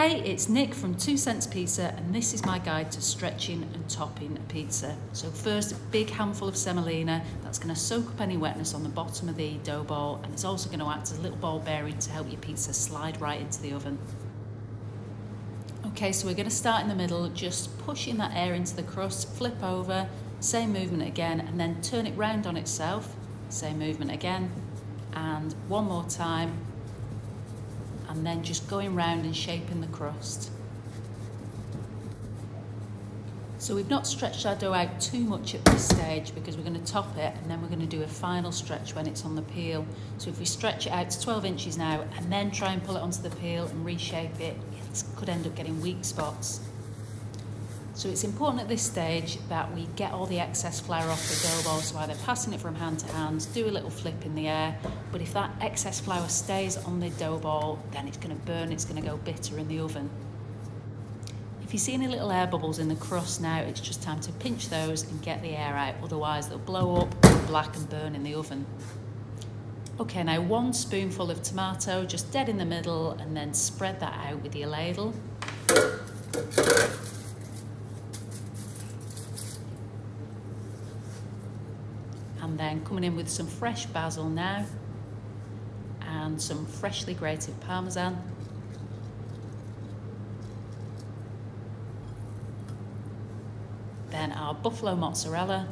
Hey, it's Nick from Two Cents Pizza, and this is my guide to stretching and topping a pizza. So first, a big handful of semolina. That's going to soak up any wetness on the bottom of the dough ball, and it's also going to act as a little ball bearing to help your pizza slide right into the oven. Okay, so we're going to start in the middle, just pushing that air into the crust, flip over, same movement again, and then turn it round on itself, same movement again, and one more time, and then just going round and shaping the crust. So we've not stretched our dough out too much at this stage because we're going to top it and then we're going to do a final stretch when it's on the peel. So if we stretch it out to 12 inches now and then try and pull it onto the peel and reshape it, it could end up getting weak spots. So it's important at this stage that we get all the excess flour off the dough ball, so either passing it from hand to hand, do a little flip in the air, but if that excess flour stays on the dough ball, then it's going to burn, it's going to go bitter in the oven. If you see any little air bubbles in the crust now, it's just time to pinch those and get the air out, otherwise they'll blow up, black and burn in the oven. Okay, now one spoonful of tomato, just dead in the middle, and then spread that out with your ladle. And then coming in with some fresh basil now and some freshly grated parmesan. Then our buffalo mozzarella.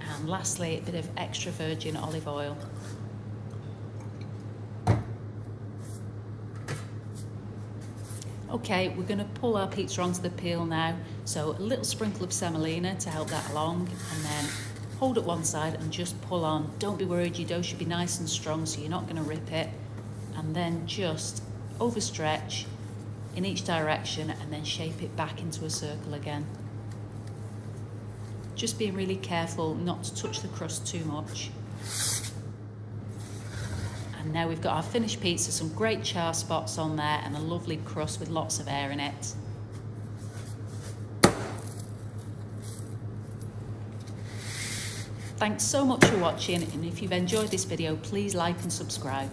And lastly, a bit of extra virgin olive oil. Okay, we're going to pull our pizza onto the peel now. So a little sprinkle of semolina to help that along and then hold it one side and just pull on. Don't be worried, your dough should be nice and strong so you're not going to rip it. And then just overstretch in each direction and then shape it back into a circle again. Just being really careful not to touch the crust too much. Now we've got our finished pizza, some great char spots on there and a lovely crust with lots of air in it. Thanks so much for watching and if you've enjoyed this video, please like and subscribe.